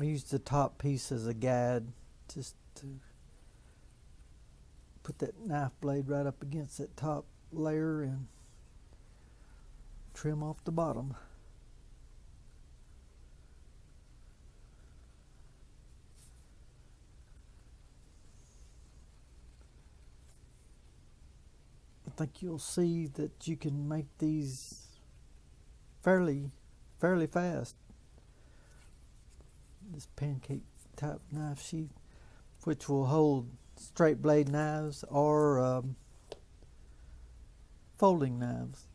I use the top piece as a guide just to put that knife blade right up against that top layer and trim off the bottom. I think you'll see that you can make these fairly fairly fast. This pancake type knife sheath, which will hold straight blade knives or um, folding knives.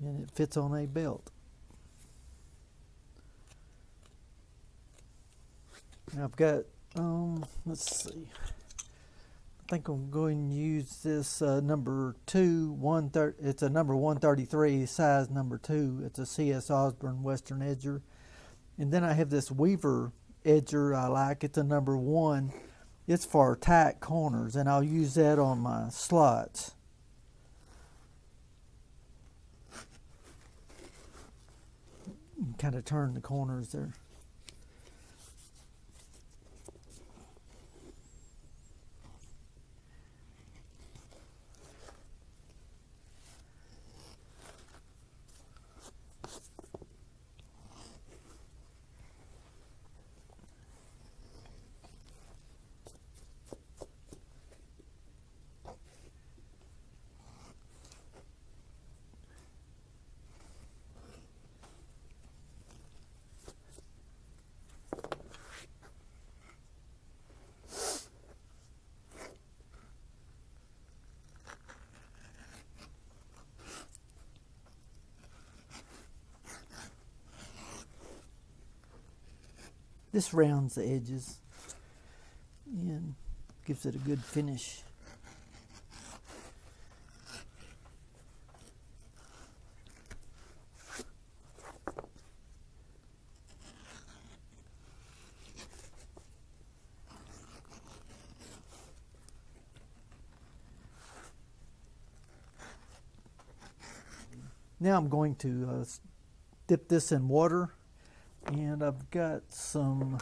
And it fits on a belt. I've got, um, let's see. I think I'm going to use this uh, number two, one thirty. It's a number 133, size number two. It's a C.S. Osborne Western Edger. And then I have this Weaver edger I like. It's a number one. It's for tight corners, and I'll use that on my slots. Kind of turn the corners there. This rounds the edges and gives it a good finish. Now I'm going to uh, dip this in water and I've got some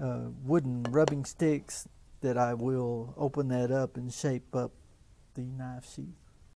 uh, wooden rubbing sticks that I will open that up and shape up the knife sheath.